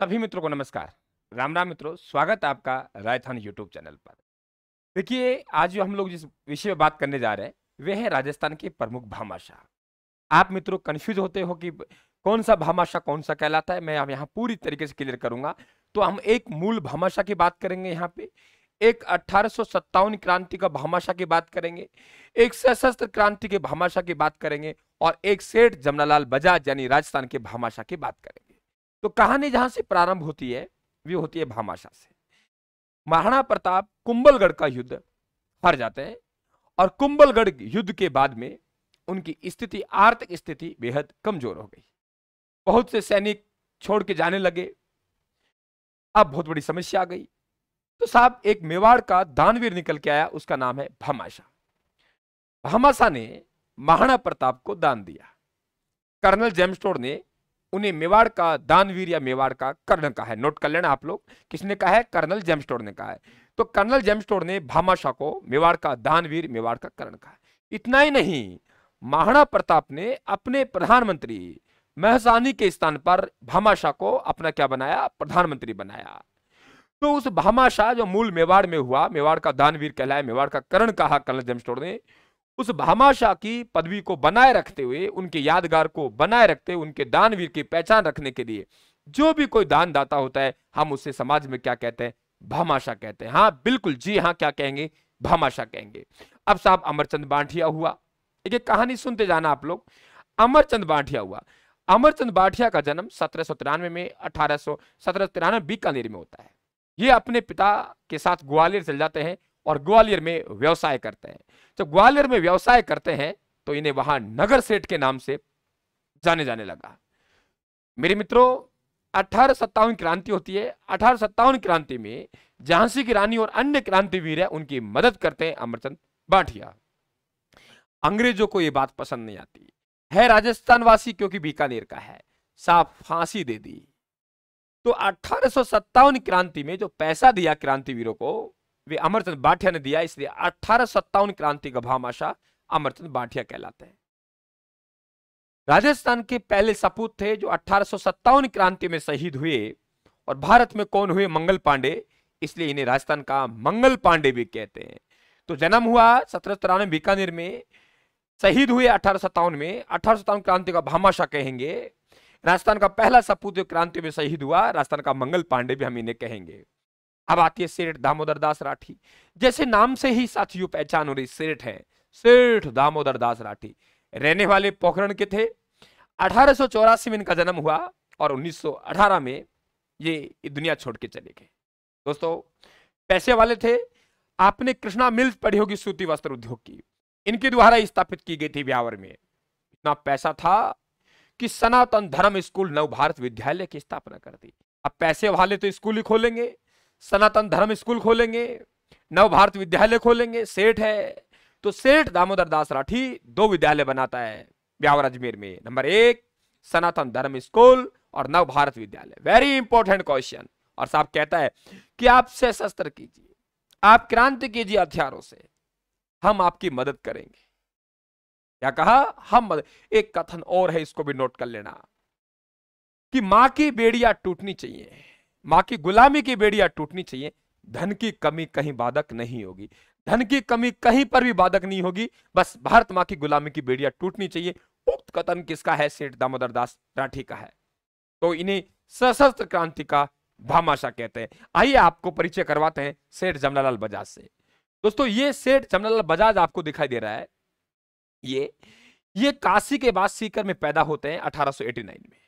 सभी मित्रों को नमस्कार। राम राम मित्रों, स्वागत आपका राजस्थान यूट्यूब चैनल पर। देखिए, आज जो हम लोग जिस विषय में बात करने जा रहे हैं, वे है राजस्थान के प्रमुख भामाशाह आप मित्रों कंफ्यूज होते हो कि कौन सा भामाशाह कौन सा कहलाता है, मैं अब यहाँ पूरी तरीके से क्लियर करूँगा। तो हम एक मूल भामाशाह की बात करेंगे यहाँ पे। एक अठारह क्रांति का भामाशाह की बात करेंगे, एक सशस्त्र क्रांति के भामाशाह की बात करेंगे और एक सेठ जमनालाल बजाज यानी राजस्थान के भामाशाह की बात करेंगे। तो कहानी जहाँ से प्रारंभ होती है, वे होती है भामाशाह से। महाराणा प्रताप कुंभलगढ़ का युद्ध हार जाते हैं और कुंभलगढ़ युद्ध के बाद में उनकी स्थिति, आर्थिक स्थिति बेहद कमज़ोर हो गई। बहुत से सैनिक छोड़ के जाने लगे। अब बहुत बड़ी समस्या आ गई। तो साहब, एक मेवाड़ का दानवीर निकल के आया, उसका नाम है भामाशाह भामाशाह ने महाराणा प्रताप को दान दिया। कर्नल जेमस्टोर ने उन्हें मेवाड़ का दानवीर या मेवाड़ का कर्ण कहा है। नोट कर लेना आप लोग, किसने कहा है? कर्नल जेमस्टोर ने कहा है। तो कर्नल जेमस्टोर ने भामाशाह को मेवाड़ का दानवीर, मेवाड़ का कर्ण कहा इतना ही नहीं, महाराणा प्रताप ने अपने प्रधानमंत्री महसानी के स्थान पर भामाशाह को अपना क्या बनाया? प्रधानमंत्री बनाया। तो उस भामाशाह जो मूल मेवाड़ में हुआ, मेवाड़ का दानवीर कहलाया, मेवाड़ का करण कहा कर्नल जेमस्टोर ने। उस भामाशाह की पदवी को बनाए रखते हुए, उनके यादगार को बनाए रखते हुए, उनके दानवीर की पहचान रखने के लिए जो भी कोई दान दाता होता है, हम उससे समाज में क्या कहते हैं? भामाशाह कहते हैं। हाँ बिल्कुल, जी हाँ क्या कहेंगे? भामाशाह कहेंगे। अब साहब, अमरचंद बांठिया हुआ। एक एक कहानी सुनते जाना आप लोग। अमरचंद बांठिया हुआ। अमरचंद बांठिया का जन्म सत्रह सौ तिरानवे में, अठारह सौ सत्रह सौ तिरानवे बीकानेर में होता है। ये अपने पिता के साथ ग्वालियर चल जाते हैं। और ग्वालियर में व्यवसाय करते हैं। जब ग्वालियर में व्यवसाय करते हैं तो इन्हें वहाँ नगर सेठ के नाम से जाने जाने लगा। मेरे मित्रों, अठारह सत्तावन क्रांति होती है। अठारह सत्तावन क्रांति में झांसी की रानी और अन्य क्रांतिवीर है, उनकी मदद करते हैं अमरचंद बांठिया अंग्रेज़ों को यह बात पसंद नहीं आती। है राजस्थान वासी क्योंकि बीकानेर का है। साफ़ फांसी दे दी। तो अठारह क्रांति में जो पैसा दिया क्रांतिवीरों को वे अमरचंद बाठिया ने दिया, इसलिए अठारह क्रांति का भामाशाह अमरचंद बाठिया कहलाते हैं। राजस्थान के पहले सपूत थे जो अठारह क्रांति में शहीद हुए, और भारत में कौन हुए? मंगल पांडे। इसलिए इन्हें राजस्थान का मंगल पांडे भी कहते हैं। तो जन्म हुआ सत्रह बीकानेर में, शहीद हुए अठारह में। अठारह क्रांति का भामाशाह कहेंगे। राजस्थान का पहला सपूत क्रांति में शहीद हुआ, राजस्थान का मंगल पांडे भी हम इन्हें कहेंगे। अब आती है सेठ दामोदर दास राठी। जैसे नाम से ही साथियों पहचान हो रही सेठ है। सेठ दामोदर दास राठी। रहने वाले पोखरण के थे। अठारह में इनका जन्म हुआ और 1918 में ये दुनिया छोड़ के चले गए। दोस्तों, पैसे वाले थे। आपने कृष्णा मिल्स पढ़ी होगी सूती वस्त्र उद्योग की। इनके द्वारा स्थापित की गई थी ब्यावर में। इतना पैसा था कि सनातन धर्म स्कूल नव भारत विद्यालय की स्थापना कर दी। अब पैसे वाले तो स्कूल ही खोलेंगे। सनातन धर्म स्कूल खोलेंगे नव भारत विद्यालय खोलेंगे, सेठ है। तो सेठ दामोदर दास राठी दो विद्यालय बनाता है ब्यावर अजमेर में। नंबर एक, सनातन धर्म स्कूल और नव भारत विद्यालय। वेरी इंपॉर्टेंट क्वेश्चन और साहब कहता है कि आप सशस्त्र कीजिए, आप क्रांति कीजिए हथियारों से, हम आपकी मदद करेंगे। क्या कहा? हम मदद एक कथन और है, इसको भी नोट कर लेना कि माँ की बेड़िया टूटनी चाहिए। माँ की गुलामी की बेड़िया टूटनी चाहिए। धन की कमी कहीं बाधक नहीं होगी। धन की कमी कहीं पर भी बाधक नहीं होगी। बस भारत माँ की गुलामी की बेड़िया टूटनी चाहिए। उक्त कथन किसका है सेठ दामोदर दास राठी का है। तो इन्हें सशस्त्र क्रांति का भामाशा कहते हैं। आइए आपको परिचय करवाते हैं सेठ जमनालाल बजाज से। दोस्तों, ये सेठ जमनालाल बजाज आपको दिखाई दे रहा है। ये ये काशी के बाद सीकर में पैदा होते हैं 1889 में।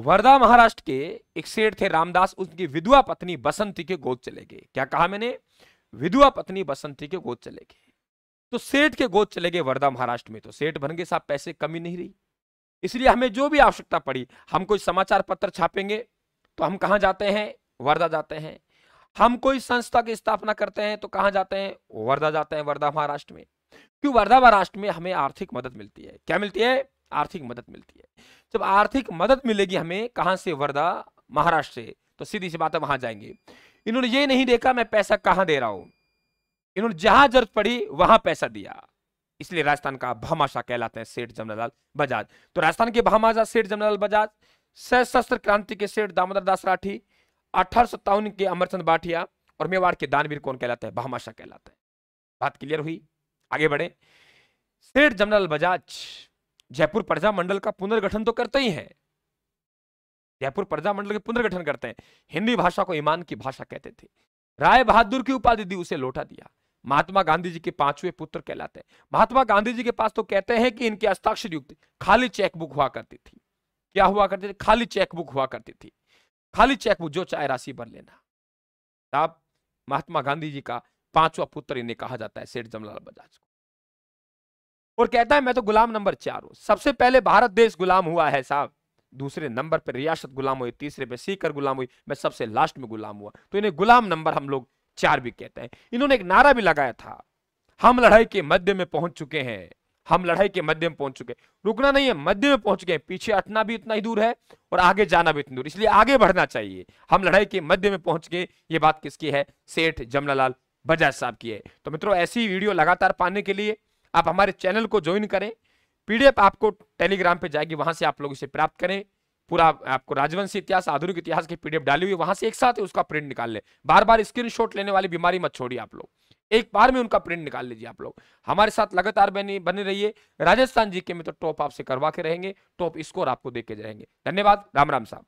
वर्धा महाराष्ट्र के एक सेठ थे रामदास, उनकी विधवा पत्नी बसंती के गोद चले गए। क्या कहा मैंने? विधवा पत्नी बसंती के गोद चले गए। तो सेठ के गोद चले गए वर्धा महाराष्ट्र में। तो सेठ बन गए साहब, पैसे कमी नहीं रही। इसलिए हमें जो भी आवश्यकता पड़ी, हम कोई समाचार पत्र छापेंगे तो हम कहा जाते हैं? वर्धा जाते हैं। हम कोई संस्था की स्थापना करते हैं तो कहाँ जाते हैं? वर्धा जाते हैं वर्धा महाराष्ट्र में। क्यों? वर्धा महाराष्ट्र में हमें आर्थिक मदद मिलती है। क्या मिलती है? आर्थिक मदद मिलती है। जब आर्थिक मदद मिलेगी हमें, कहाँ से वर्धा? महाराष्ट्र से। तो सीधी सी बात है, वहाँ जाएँगे। इन्होंने ये नहीं देखा, मैं पैसा कहाँ दे रहा हूँ? इन्होंने जहाँ ज़रूरत पड़ी, वहाँ पैसा दिया। इसलिए राजस्थान का भामाशाह कहलाते हैं सेठ जमनालाल बजाज। तो राजस्थान के भामाशाह सेठ जमनालाल बजाज, सशस्त्र क्रांति के सेठ दामोदर दास राठी, अठारह के अमरचंद बाठिया और मेवाड़ के दानवीर कौन कहलाता है? बहामाशा कहलाता है। बात क्लियर हुई? आगे बढ़े। सेठ जमनालाल बजाज। जयपुर प्रजा मंडल का पुनर्गठन तो करते ही हैं। जयपुर प्रजा मंडल के पुनर्गठन करते हैं। हिंदी भाषा को ईमान की भाषा कहते थे। राय बहादुर की उपाधि दी, उसे लौटा दिया। महात्मा गांधी जी के पाँचवें पुत्र कहलाते हैं। महात्मा गांधी जी के पास तो कहते हैं कि इनके हस्ताक्षर युक्त खाली चेकबुक हुआ करती थी। क्या हुआ करती थी? खाली चेकबुक हुआ करती थी। खाली चेकबुक जो चाहे राशि भर लेना। साहब, महात्मा गांधी जी का पांचवा पुत्र इन्हें कहा जाता है, सेठ जमलाल बजाज को। और कहता है, मैं तो गुलाम नंबर चार हूँ। सबसे पहले भारत देश गुलाम हुआ है साहब। दूसरे नंबर पर रियासत गुलाम हुई, तीसरे पे सीकर गुलाम हुई, मैं सबसे लास्ट में गुलाम हुआ। तो इन्हें गुलाम नंबर हम लोग चार भी कहते हैं। इन्होंने एक नारा भी लगाया था। हम लड़ाई के मध्य में पहुँच चुके हैं। हम लड़ाई के मध्य में पहुँच चुके रुकना नहीं है, मध्य में पहुँच गए पीछे हटना भी इतना ही दूर है और आगे जाना भी इतना दूर इसलिए आगे बढ़ना चाहिए। हम लड़ाई के मध्य में पहुँच गए। ये बात किसकी है? सेठ जमनालाल बजाज साहब की है। तो मित्रों, ऐसी वीडियो लगातार पाने के लिए आप हमारे चैनल को ज्वाइन करें। पीडीएफ आपको टेलीग्राम पे जाएगी, वहाँ से आप लोग इसे प्राप्त करें। पूरा आपको राजवंशी इतिहास, आधुनिक इतिहास की पीडीएफ डाली हुई, वहाँ से एक साथ उसका प्रिंट निकाल ले। बार बार स्क्रीनशॉट लेने वाली बीमारी मत छोड़िए आप लोग। एक बार में उनका प्रिंट निकाल लीजिए आप लोग। हमारे साथ लगातार बने बने रहिए। राजस्थान जी के में तो टॉप आपसे करवा के रहेंगे, टॉप स्कोर आपको देख के जाएँगे। धन्यवाद, राम राम साहब।